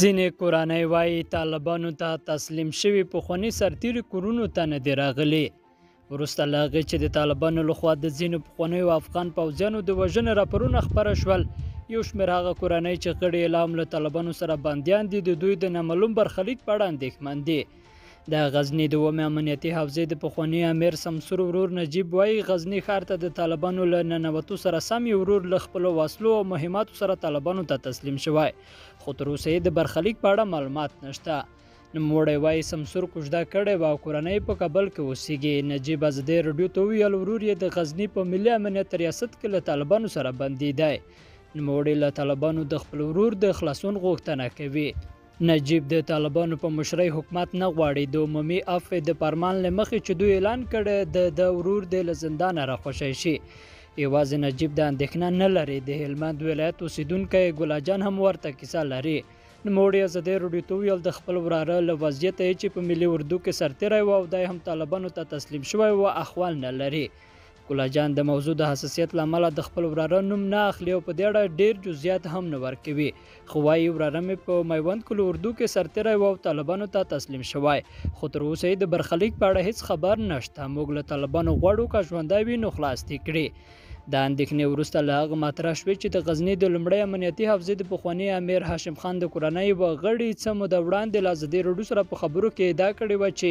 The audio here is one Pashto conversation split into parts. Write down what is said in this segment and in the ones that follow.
ځینې کورنۍ وایي طالبانو ته تسلیم شوي پخواني سرتیري کورونو ته نه دي راغلي وروسته له هغې چې د طالبانو لخوا د ځینو پخوانیو افغان پوځیانو د وژنې راپورونه خپاره شول یو شمېر هغه کورنۍ چې غړي یې لا هم له طالبانو سره بندیان دي د دوی د نامعلوم برخلیک په اړه اندېښمن دي د غزني د اومې امنیتي حوزې د پخواني امیر سمسور ورور نجیب وایي غزني ښار ته د طالبانو له ننوتو سره سم یې ورور له خپلو وسلو او مهماتو سره طالبانو ته تسلیم شوی خو تر اوسه یې د برخلیک په اړه معلومات نشته نوموړی وایي سمسور کوژده کړې وه او کورنۍ په کابل کې اوسېږي نجیب ازادۍ رډیو ته وویل ورور یې د غزني په ملي امنیت ریاست کې له طالبانو سره بندي دی نوموړی له طالبانو د خپل ورور د خلاصون غوښتنه کوي نجیب د طالبانو په مشرۍ حکومت نه غواړي، د عمومي عفوې د فرمان له مخې چې دوی اعلان کړی، د ده ورور دې له زندانه راخوشی شي. یوازې نجیب دا اندېښنه نه لري، د هلمند ولایت اوسېدونکی ګلاجان هم ورته کیسه لري. نوموړي ازادۍ رډیو ته وویل، د خپل وراره له وضعیته یې چې په ملي اردو کې سرتېری و او دی هم طالبانو ته تسلیم شوی و، احوال نه لري. ښکلا جان د موضوع د حساسیت له امله د خپل وراره نوم نه اخلي او په دې اړه ډېر جزئیات هم نه ورکوي، خو وايي، وراره مې په میوند کلي اردو کې سرتېری و او طالبانو ته تسلیم شوی، خو تر اوسه یې د برخلیک په اړه هېڅ خبر نه شته، موږ له طالبانو غواړو که ژوندی وي نو خلاص دې کړي. دا اندېښنې وروسته له هغه مطرح شوې چې د غزني د لومړۍ امنیتي حوزې د پخواني امیر هاشم خان د کورنۍ یوه غړي څه موده وړاندې له ازادي راډیو سره په خبرو کې ادعا کړې وه چې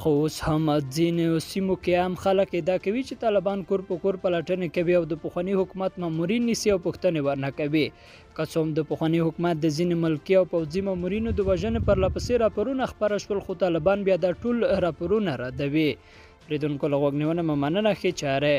خو اوس هم ځینو سیمو کې عام خلک ادعا کوي چې طالبان کور په کور پلټنې کوي او د پخواني حکومت مامورین نیسي او پوښتنې ورنه کوي. که څه هم د پخواني حکومت د ځینې ملکي او پوځي مامورینو د وژنې پرلهپسې راپورونه خپاره شول، خو طالبان بیا دا ټول راپورونه ردوي. پرېدونکو له غوږنیونې مو مننه، ښې چارې!